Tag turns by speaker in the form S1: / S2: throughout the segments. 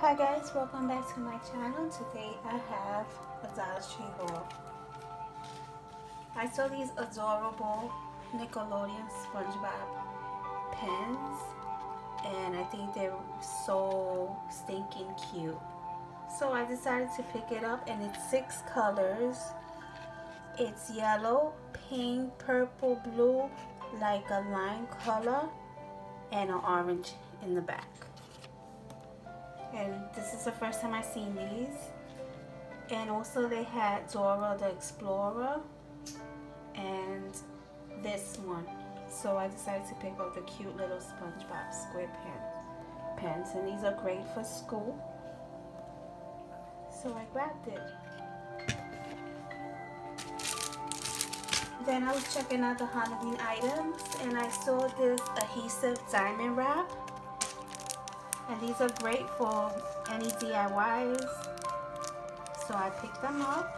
S1: Hi guys, welcome back to my channel. Today I have a Dollar Tree haul. I saw these adorable Nickelodeon SpongeBob pens and I think they're so stinking cute. So I decided to pick it up and it's six colors. It's yellow, pink, purple, blue, like a lime color and an orange in the back this is the first time I've seen these. And also they had Dora the Explorer and this one. So I decided to pick up the cute little SpongeBob SquarePants pens and these are great for school. So I grabbed it. Then I was checking out the Halloween items and I saw this adhesive diamond wrap and these are great for any DIYs. So I picked them up.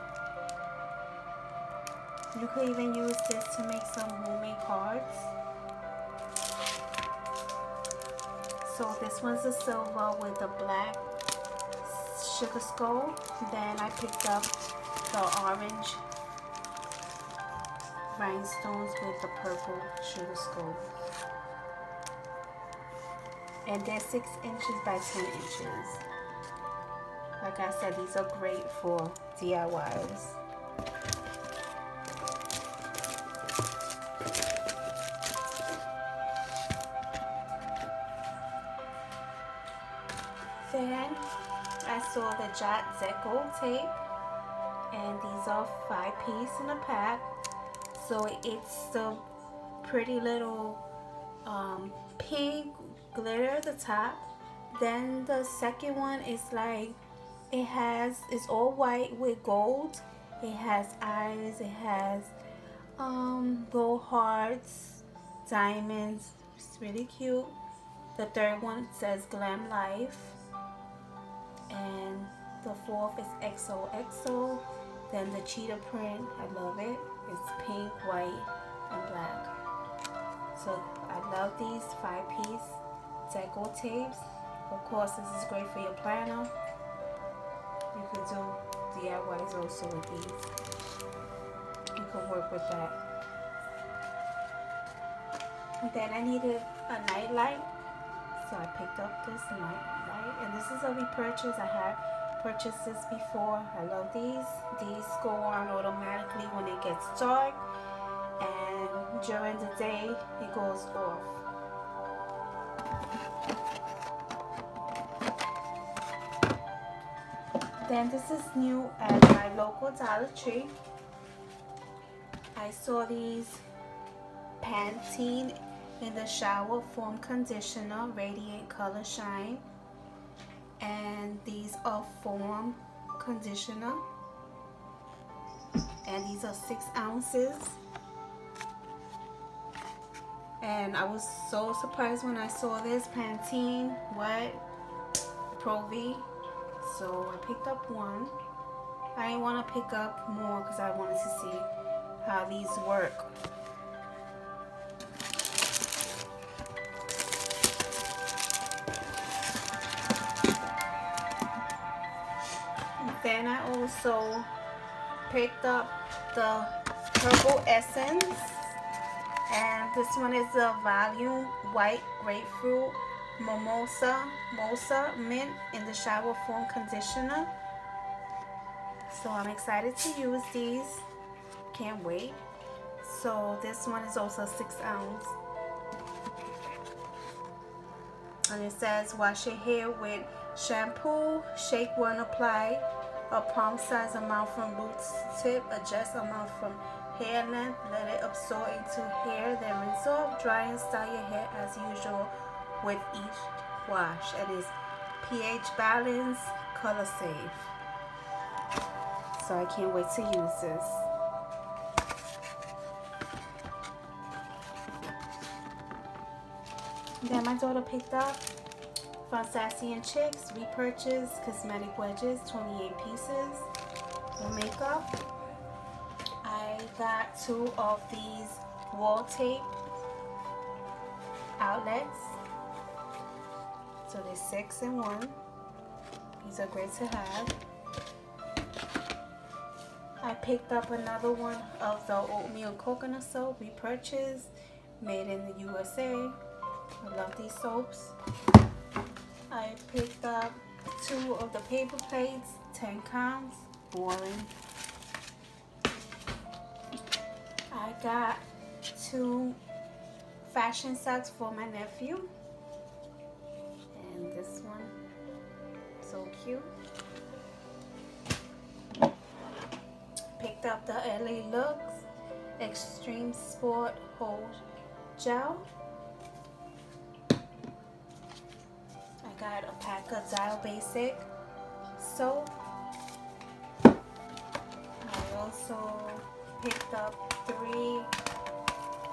S1: You could even use this to make some homemade cards. So this one's a silver with a black sugar skull. Then I picked up the orange rhinestones with the purple sugar skull and they're 6 inches by 10 inches. Like I said, these are great for DIYs. Then I saw the Jot Deco tape and these are five piece in a pack. So it's the pretty little um, pink glitter at the top. Then the second one is like it has it's all white with gold. It has eyes it has um gold hearts diamonds. It's really cute. The third one says glam life. And the fourth is XOXO then the cheetah print I love it. It's pink white and black so I love these five piece Deco tapes. Of course, this is great for your planner. You could do DIYs also with these. You can work with that. And then I needed a night light. So I picked up this night light. And this is a repurchase. I have purchased this before. I love these. These go on automatically when it gets dark. During the day, it goes off. Then this is new at my local Dollar Tree. I saw these Pantene in the shower foam conditioner radiant color shine and these are foam conditioner and these are six ounces and I was so surprised when I saw this Pantene Wet Pro V. So I picked up one. I want to pick up more because I wanted to see how these work. Then I also picked up the Herbal Essence and this one is the volume white grapefruit mimosa mosa mint in the shower foam conditioner. So i'm excited to use these. Can't wait. So this one is also six ounce. And it says wash your hair with shampoo shake one apply a palm size amount from root tip adjust amount from hair length, let it absorb into hair, then off, dry and style your hair as usual with each wash. And it's pH balance, color safe. So I can't wait to use this. Then my daughter picked up from Sassy and Chicks, repurchase cosmetic wedges, 28 pieces for makeup I got two of these wall tape outlets. So there's six in one. These are great to have. I picked up another one of the oatmeal coconut soap we purchased, made in the USA. I love these soaps. I picked up two of the paper plates, 10 counts, boiling. I got two fashion socks for my nephew. And this one, so cute. Picked up the LA Looks Extreme Sport Hold Gel. Got a pack of Dial Basic soap. I also picked up three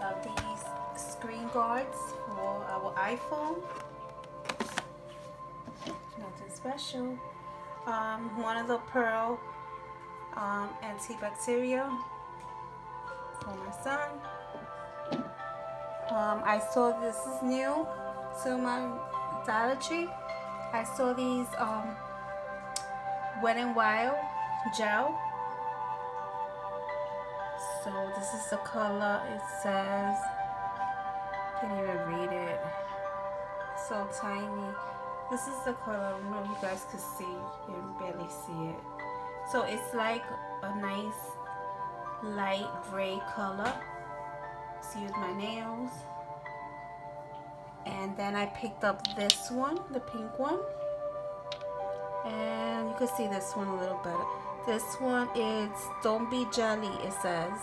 S1: of these screen guards for our iPhone. Nothing special. Um, one of the Pearl um, antibacterial for my son. Um, I saw this is new to my Dollar Tree. I saw these um, Wet n Wild gel. So this is the color. It says, can't even read it. So tiny. This is the color. I don't know if you guys can see. You can barely see it. So it's like a nice light gray color. Excuse my nails. And then I picked up this one, the pink one. And you can see this one a little better. This one is Don't Be Jelly, it says.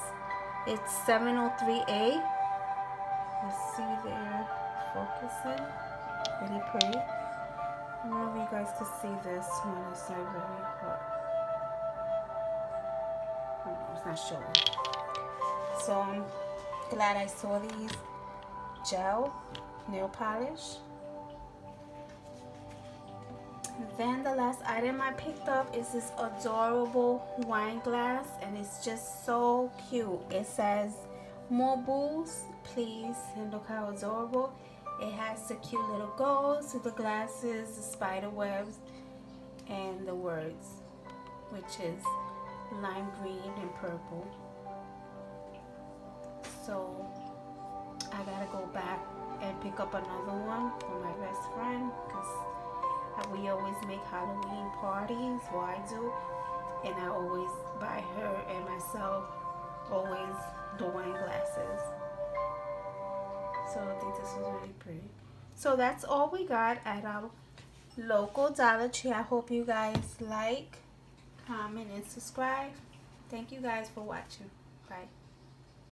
S1: It's 703A. Let's see there, focusing. Really pretty. I don't know if you guys can see this one. It's not very hot it's not showing. So I'm glad I saw these gel nail polish. Then the last item I picked up is this adorable wine glass and it's just so cute. It says more booze please and look how adorable. It has the cute little goals the glasses, the spider webs and the words which is lime green and purple. So I gotta go back and pick up another one for my best friend because we always make Halloween parties, well I do, and I always buy her and myself always the wine glasses. So I think this is really pretty. So that's all we got at our local Dollar Tree. I hope you guys like comment, and subscribe. Thank you guys for watching. Bye.